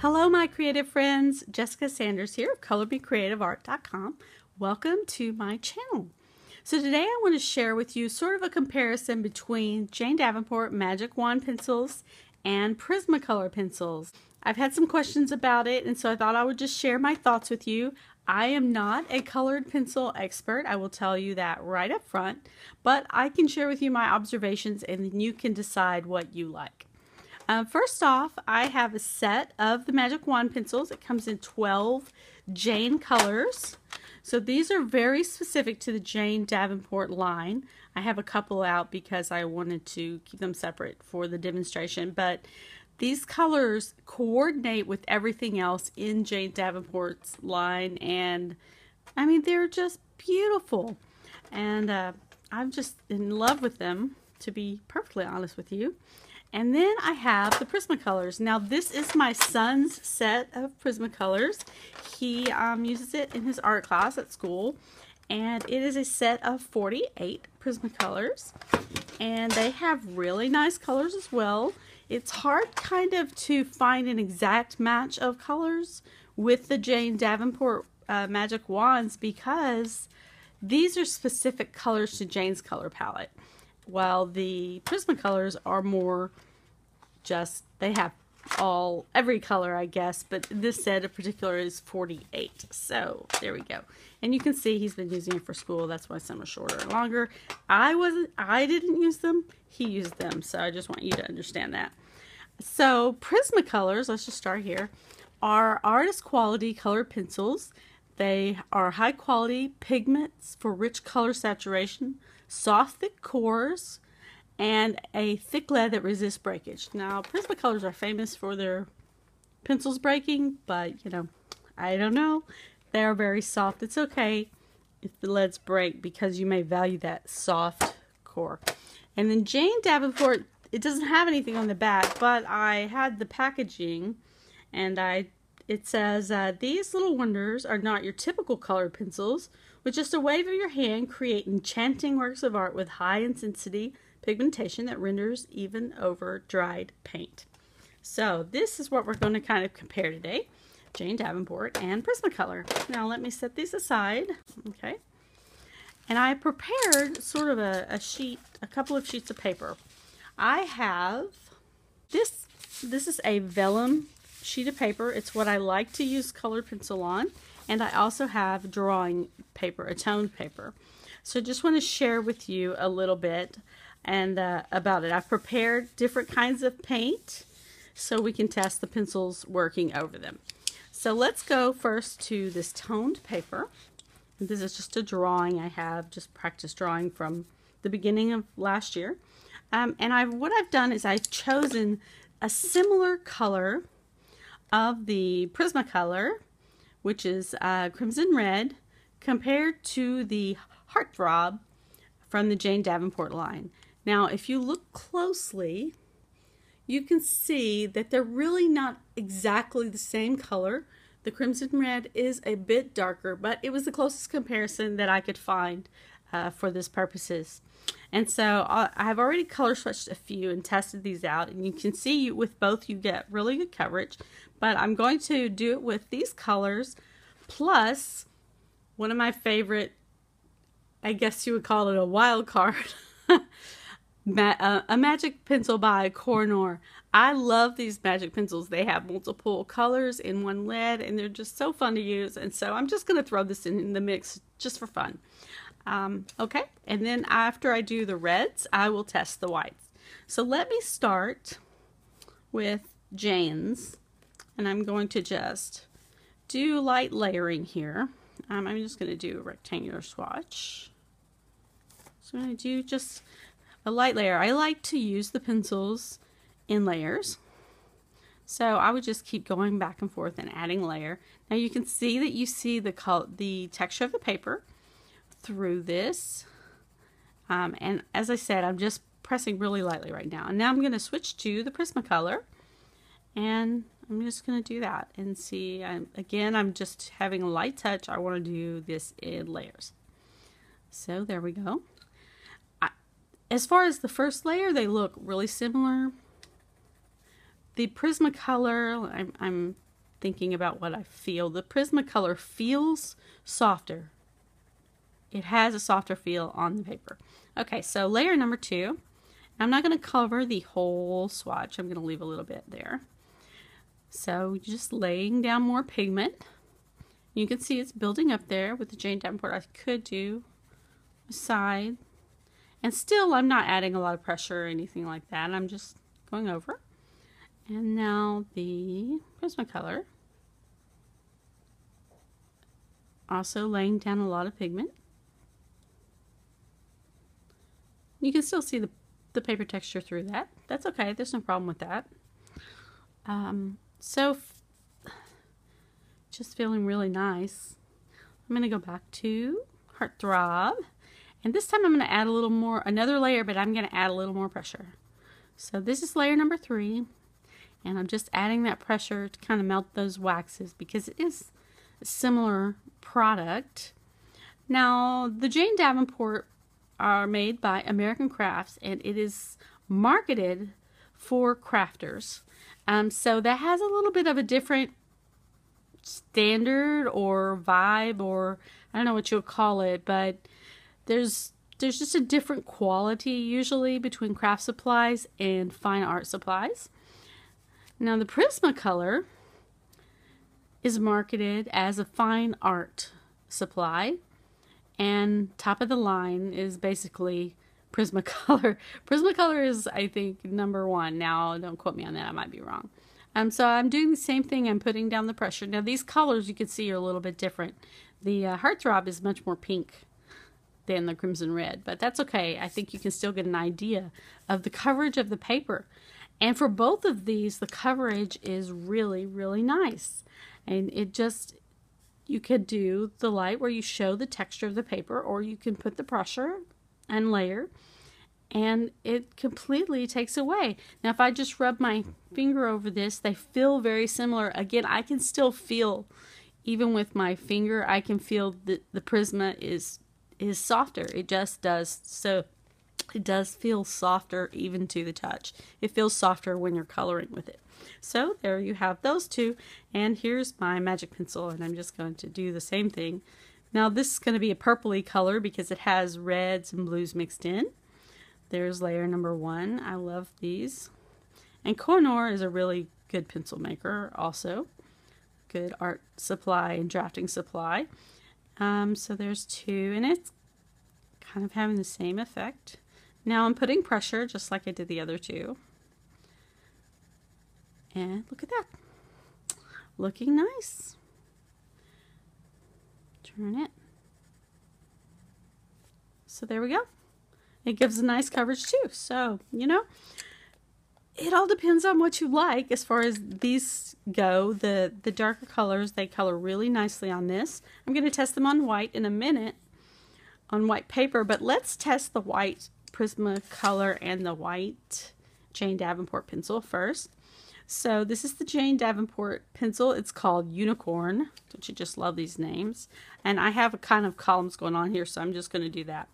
Hello, my creative friends. Jessica Sanders here of ColorMeCreativeArt.com. Welcome to my channel. So today I want to share with you sort of a comparison between Jane Davenport Magic Wand pencils and Prismacolor pencils. I've had some questions about it and so I thought I would just share my thoughts with you. I am not a colored pencil expert, I will tell you that right up front, but I can share with you my observations and you can decide what you like. Uh, first off, I have a set of the Magic Wand pencils. It comes in 12 Jane colors. So these are very specific to the Jane Davenport line. I have a couple out because I wanted to keep them separate for the demonstration, but these colors coordinate with everything else in Jane Davenport's line, and I mean, they're just beautiful. And uh, I'm just in love with them, to be perfectly honest with you. And then I have the Prismacolors. Now this is my son's set of Prismacolors. He um, uses it in his art class at school. And it is a set of 48 Prismacolors. And they have really nice colors as well. It's hard kind of to find an exact match of colors with the Jane Davenport uh, Magic Wands because these are specific colors to Jane's color palette while the Prismacolors are more just, they have all, every color, I guess, but this set in particular is 48. So there we go. And you can see he's been using it for school. That's why some are shorter and longer. I wasn't, I didn't use them. He used them. So I just want you to understand that. So Prismacolors, let's just start here, are artist quality colored pencils. They are high quality pigments for rich color saturation, soft thick cores, and a thick lead that resists breakage. Now, Prismacolors are famous for their pencils breaking, but you know, I don't know. They are very soft. It's okay if the leads break because you may value that soft core. And then Jane Davenport, it doesn't have anything on the back, but I had the packaging and I it says uh, these little wonders are not your typical colored pencils. With just a wave of your hand, create enchanting works of art with high intensity pigmentation that renders even over dried paint. So this is what we're going to kind of compare today. Jane Davenport and Prismacolor. Now let me set these aside. Okay. And I prepared sort of a, a sheet, a couple of sheets of paper. I have this, this is a vellum sheet of paper. It's what I like to use colored pencil on. And I also have drawing paper, a toned paper. So I just want to share with you a little bit and uh, about it. I've prepared different kinds of paint so we can test the pencils working over them. So let's go first to this toned paper. This is just a drawing I have, just practice drawing from the beginning of last year. Um, and I've, what I've done is I've chosen a similar color of the Prismacolor, which is uh, crimson red, compared to the Heartthrob from the Jane Davenport line. Now, if you look closely, you can see that they're really not exactly the same color. The crimson red is a bit darker, but it was the closest comparison that I could find uh, for this purposes. And so uh, I've already color swatched a few and tested these out. And you can see with both you get really good coverage. But I'm going to do it with these colors plus one of my favorite, I guess you would call it a wild card. Ma uh, a magic pencil by Koh-i-Noor. I love these magic pencils. They have multiple colors in one lead and they're just so fun to use. And so I'm just going to throw this in, in, the mix just for fun. Um, okay, and then after I do the reds, I will test the whites. So let me start with Jane's and I'm going to just do light layering here. Um, I'm just going to do a rectangular swatch. So I'm going to do just a light layer. I like to use the pencils in layers. So I would just keep going back and forth and adding layer. Now you can see that you see the color, the texture of the paper through this. Um, and as I said, I'm just pressing really lightly right now. And now I'm going to switch to the Prismacolor. And I'm just going to do that and see. I'm, again, I'm just having a light touch. I want to do this in layers. So there we go. As far as the first layer, they look really similar. The Prismacolor, I'm, I'm thinking about what I feel. The Prismacolor feels softer. It has a softer feel on the paper. Okay, so layer number two. I'm not going to cover the whole swatch. I'm going to leave a little bit there. So just laying down more pigment. You can see it's building up there with the Jane Davenport. I could do a side. And still, I'm not adding a lot of pressure or anything like that. I'm just going over. And now the Prismacolor. Also laying down a lot of pigment. You can still see the, the paper texture through that. That's okay. There's no problem with that. Um, so, just feeling really nice. I'm going to go back to Heartthrob. And this time I'm going to add a little more, another layer, but I'm going to add a little more pressure. So this is layer number three. And I'm just adding that pressure to kind of melt those waxes because it is a similar product. Now, the Jane Davenport are made by American Crafts and it is marketed for crafters. Um, so that has a little bit of a different standard or vibe or I don't know what you'll call it, but there's there's just a different quality usually between craft supplies and fine art supplies. Now the Prismacolor is marketed as a fine art supply and top of the line is basically Prismacolor. Prismacolor is, I think, number one. Now, don't quote me on that. I might be wrong. Um, so I'm doing the same thing. I'm putting down the pressure. Now, these colors you can see are a little bit different. The uh, Heartthrob is much more pink than the Crimson Red, but that's okay. I think you can still get an idea of the coverage of the paper. And for both of these, the coverage is really, really nice. And it just you could do the light where you show the texture of the paper or you can put the pressure and layer and it completely takes away. Now if I just rub my finger over this, they feel very similar. Again, I can still feel even with my finger, I can feel that the Prisma is is softer. It just does so it does feel softer even to the touch. It feels softer when you're coloring with it. So there you have those two. And here's my magic pencil and I'm just going to do the same thing. Now this is going to be a purpley color because it has reds and blues mixed in. There's layer number one. I love these. And Koh-i-Noor is a really good pencil maker also. Good art supply and drafting supply. Um, so there's two and it's kind of having the same effect. Now I'm putting pressure just like I did the other two. And look at that. Looking nice. Turn it. So there we go. It gives a nice coverage too. So, you know, it all depends on what you like as far as these go. The, the darker colors, they color really nicely on this. I'm going to test them on white in a minute on white paper, but let's test the white Prismacolor and the white Jane Davenport pencil first. So this is the Jane Davenport pencil. It's called Unicorn. Don't you just love these names? And I have a kind of columns going on here, so I'm just going to do that.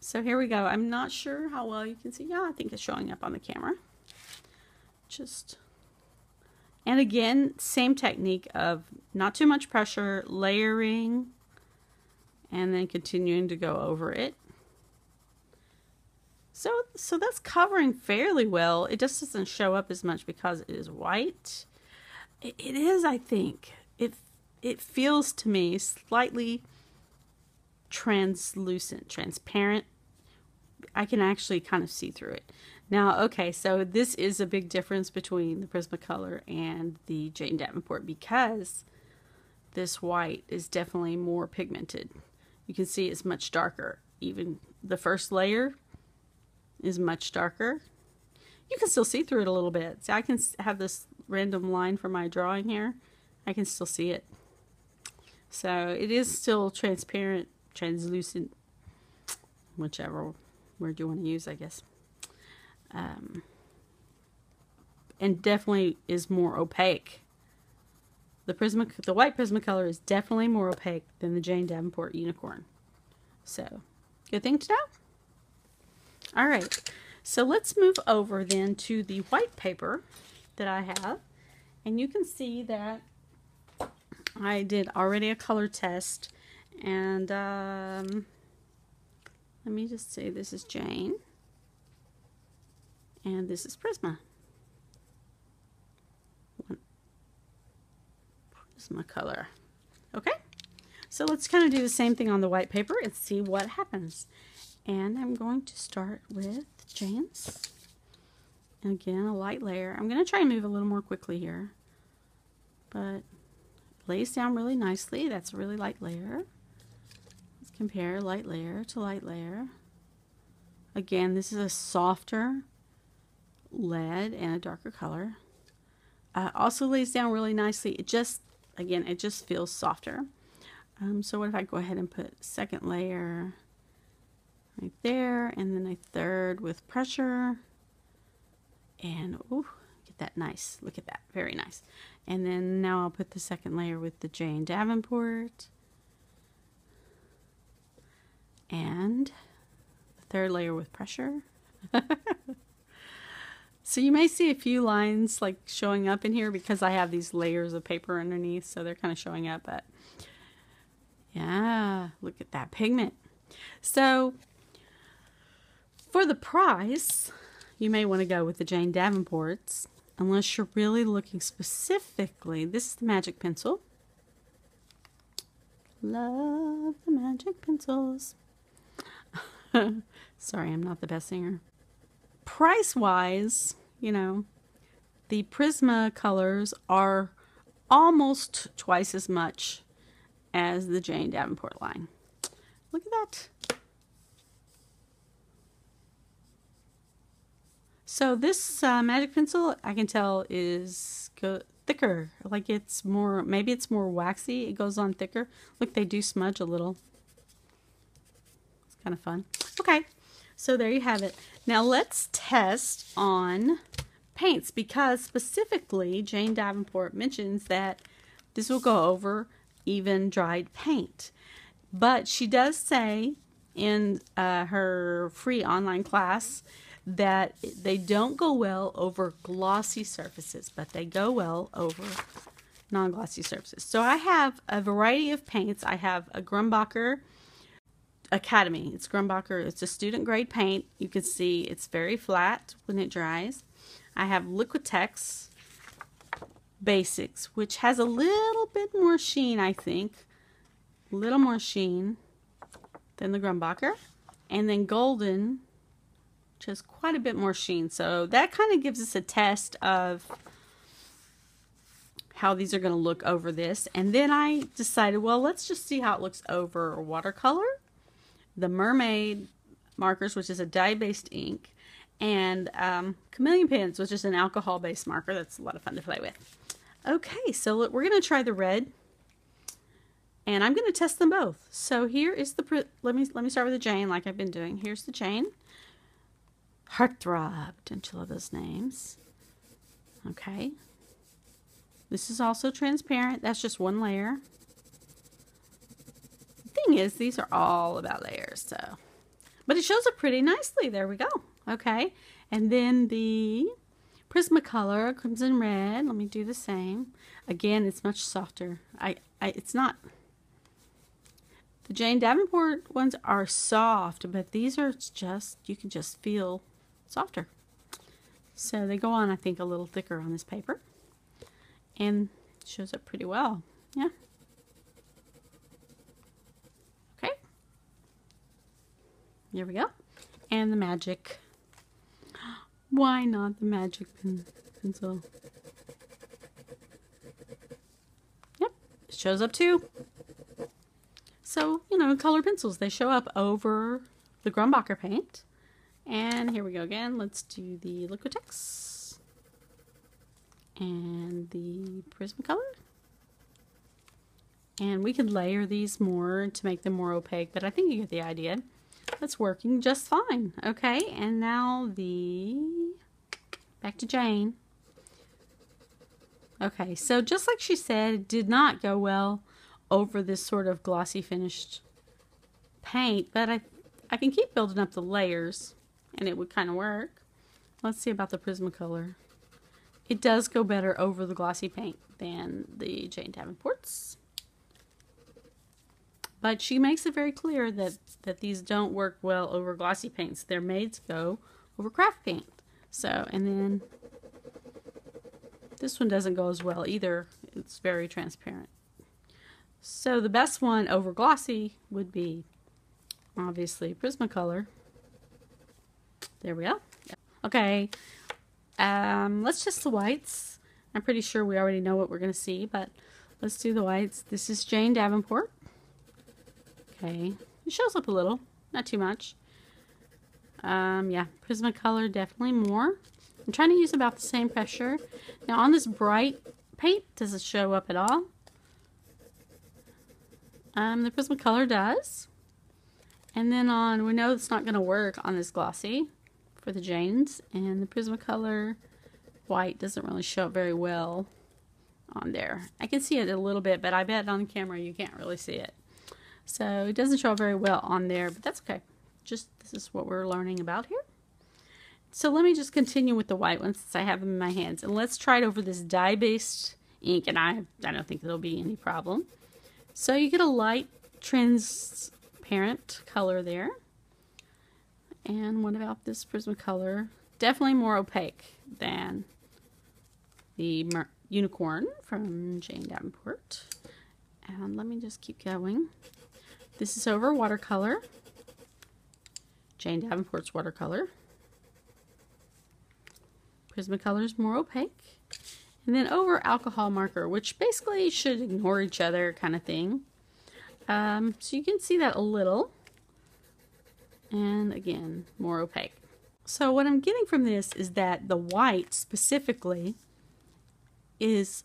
So here we go. I'm not sure how well you can see. Yeah, I think it's showing up on the camera. Just, and again, same technique of not too much pressure, layering, and then continuing to go over it. So, so that's covering fairly well. It just doesn't show up as much because it is white. it, it is, I think. It it feels to me slightly translucent, transparent. I can actually kind of see through it. Now, okay, so this is a big difference between the Prismacolor and the Jane Davenport because this white is definitely more pigmented. You can see it's much darker. Even the first layer is much darker. You can still see through it a little bit. See, I can have this random line for my drawing here. I can still see it. So it is still transparent, translucent, whichever word you want to use, I guess. Um, and definitely is more opaque. The Prisma, the white Prismacolor is definitely more opaque than the Jane Davenport Unicorn. So, good thing to know. All right, so let's move over then to the white paper that I have. And you can see that I did already a color test and um, let me just say this is Jane and this is Prisma. One Prisma color. Okay, so let's kind of do the same thing on the white paper and see what happens. And I'm going to start with Jane's. And again, a light layer. I'm going to try and move a little more quickly here. But lays down really nicely. That's a really light layer. Let's compare light layer to light layer. Again, this is a softer lead and a darker color. Uh, also lays down really nicely. It just, again, it just feels softer. Um, so what if I go ahead and put second layer right there and then a third with pressure. And get that nice. Look at that. Very nice. And then now I'll put the second layer with the Jane Davenport. And the third layer with pressure. So you may see a few lines like showing up in here because I have these layers of paper underneath so they're kind of showing up but yeah look at that pigment. So for the price, you may want to go with the Jane Davenports, unless you're really looking specifically. This is the magic pencil. Love the magic pencils. Sorry, I'm not the best singer. Price wise, you know, the Prisma colors are almost twice as much as the Jane Davenport line. Look at that. So this uh, magic pencil, I can tell, is thicker. Like it's more, maybe it's more waxy. It goes on thicker. Look, they do smudge a little. It's kind of fun. Okay, so there you have it. Now let's test on paints because specifically Jane Davenport mentions that this will go over even dried paint. But she does say in uh, her free online class that they don't go well over glossy surfaces, but they go well over non-glossy surfaces. So I have a variety of paints. I have a Grumbacher Academy. It's Grumbacher. It's a student grade paint. You can see it's very flat when it dries. I have Liquitex Basics, which has a little bit more sheen, I think. A little more sheen than the Grumbacher. And then Golden has quite a bit more sheen. So that kind of gives us a test of how these are going to look over this. And then I decided, well, let's just see how it looks over watercolor, the Mermaid markers, which is a dye-based ink, and um, Chameleon pens, which is an alcohol-based marker. That's a lot of fun to play with. Okay, so we're going to try the red. And I'm going to test them both. So here is the, let me, let me start with the Jane like I've been doing. Here's the Jane. Heartthrob. Don't you love those names? Okay. This is also transparent. That's just one layer. The thing is, these are all about layers, so. But it shows up pretty nicely. There we go. Okay. And then the Prismacolor Crimson Red. Let me do the same. Again, it's much softer. I, I It's not... The Jane Davenport ones are soft, but these are just, you can just feel softer. So they go on, I think, a little thicker on this paper. And shows up pretty well. Yeah. Okay. Here we go. And the magic. Why not the magic pen pencil? Yep, shows up too. So, you know, color pencils, they show up over the Grumbacher paint. And here we go again. Let's do the Liquitex and the Prismacolor. And we could layer these more to make them more opaque, but I think you get the idea. That's working just fine. Okay, and now the, back to Jane. Okay, so just like she said, it did not go well over this sort of glossy finished paint, but I, I can keep building up the layers and it would kind of work. Let's see about the Prismacolor. It does go better over the glossy paint than the Jane Davenports. But she makes it very clear that, that these don't work well over glossy paints. They're made to go over craft paint. So, and then this one doesn't go as well either. It's very transparent. So the best one over glossy would be obviously Prismacolor. There we go. Okay, um, let's just the whites. I'm pretty sure we already know what we're going to see, but let's do the whites. This is Jane Davenport. Okay, it shows up a little, not too much. Um, yeah, Prismacolor definitely more. I'm trying to use about the same pressure. Now on this bright paint, does it show up at all? Um, the Prismacolor does. And then on, we know it's not going to work on this glossy for the Janes. And the Prismacolor white doesn't really show up very well on there. I can see it a little bit, but I bet on camera you can't really see it. So it doesn't show up very well on there, but that's okay. Just this is what we're learning about here. So let me just continue with the white ones since I have them in my hands. And let's try it over this dye-based ink, and I, I don't think there'll be any problem. So you get a light transparent color there. And what about this Prismacolor? Definitely more opaque than the Unicorn from Jane Davenport. And let me just keep going. This is over watercolor. Jane Davenport's watercolor. Prismacolor is more opaque. And then over alcohol marker, which basically should ignore each other kind of thing. Um, so you can see that a little. And again, more opaque. So what I'm getting from this is that the white specifically is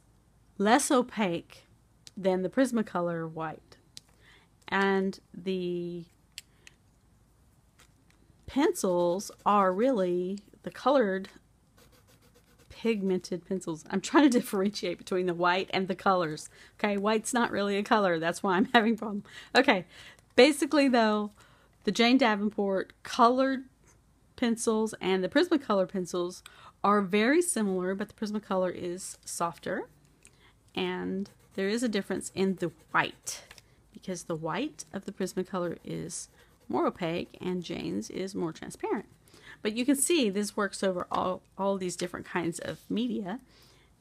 less opaque than the Prismacolor white. And the pencils are really the colored pigmented pencils. I'm trying to differentiate between the white and the colors. Okay, white's not really a color. That's why I'm having problem. Okay, basically though, the Jane Davenport colored pencils and the Prismacolor pencils are very similar, but the Prismacolor is softer. And there is a difference in the white because the white of the Prismacolor is more opaque and Jane's is more transparent. But you can see this works over all, all these different kinds of media.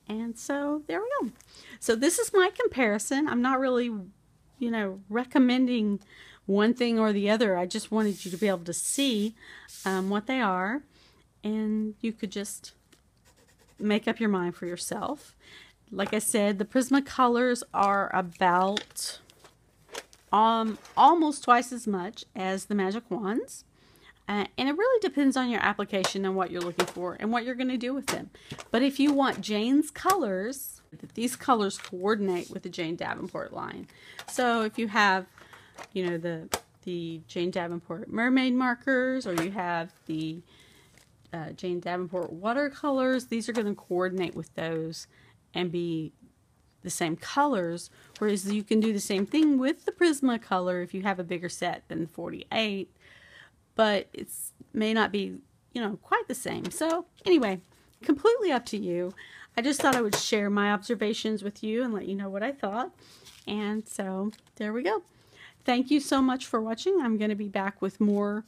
And so there we go. So this is my comparison. I'm not really, you know, recommending one thing or the other. I just wanted you to be able to see um, what they are. And you could just make up your mind for yourself. Like I said, the Prismacolors are about um, almost twice as much as the Magic Wands. Uh, and it really depends on your application and what you're looking for and what you're going to do with them. But if you want Jane's colors, these colors coordinate with the Jane Davenport line. So if you have, you know, the the Jane Davenport mermaid markers or you have the uh, Jane Davenport watercolors, these are going to coordinate with those and be the same colors. Whereas you can do the same thing with the Prismacolor if you have a bigger set than 48 but it may not be, you know, quite the same. So anyway, completely up to you. I just thought I would share my observations with you and let you know what I thought. And so there we go. Thank you so much for watching. I'm going to be back with more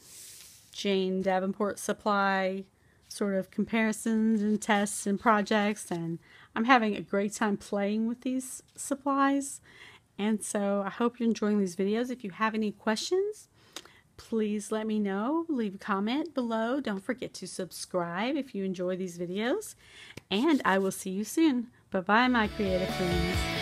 Jane Davenport supply sort of comparisons and tests and projects and I'm having a great time playing with these supplies and so I hope you're enjoying these videos. If you have any questions please let me know. Leave a comment below. Don't forget to subscribe if you enjoy these videos. And I will see you soon. Bye-bye, my creative friends.